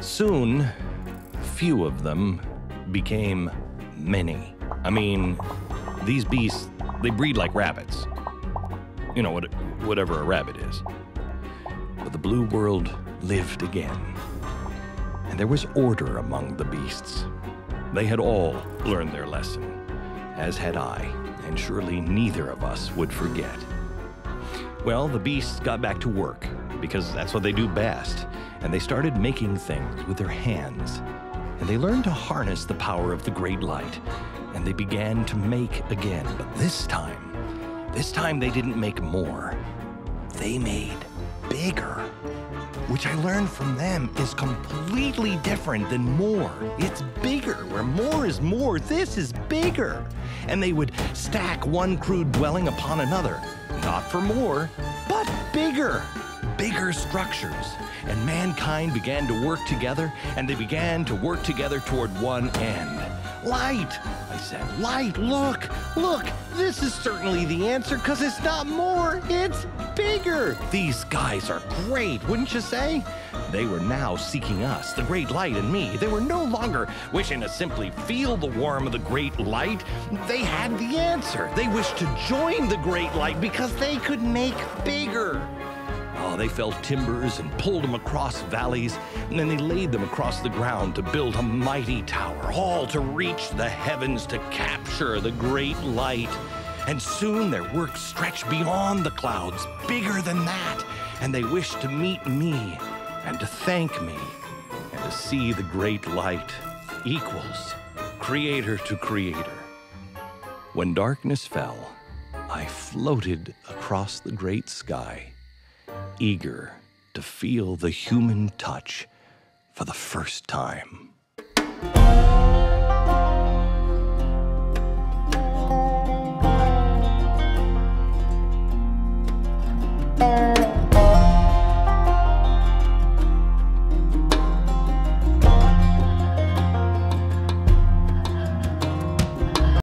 Soon, few of them became many. I mean, these beasts, they breed like rabbits. You know, what, whatever a rabbit is. But the blue world lived again. And there was order among the beasts. They had all learned their lesson, as had I, and surely neither of us would forget. Well, the beasts got back to work, because that's what they do best, and they started making things with their hands. And they learned to harness the power of the great light, and they began to make again. But this time, this time they didn't make more, they made bigger. Which I learned from them is completely different than more. It's bigger. Where more is more, this is bigger. And they would stack one crude dwelling upon another, not for more, but bigger. Bigger structures. And mankind began to work together, and they began to work together toward one end. Light, I said. Light, look, look. This is certainly the answer because it's not more, it's bigger. These guys are great, wouldn't you say? They were now seeking us, the great light, and me. They were no longer wishing to simply feel the warmth of the great light. They had the answer. They wished to join the great light because they could make bigger. Oh, they felled timbers and pulled them across valleys, and then they laid them across the ground to build a mighty tower, all to reach the heavens to capture the great light. And soon their work stretched beyond the clouds, bigger than that, and they wished to meet me and to thank me and to see the great light equals creator to creator. When darkness fell, I floated across the great sky eager to feel the human touch for the first time.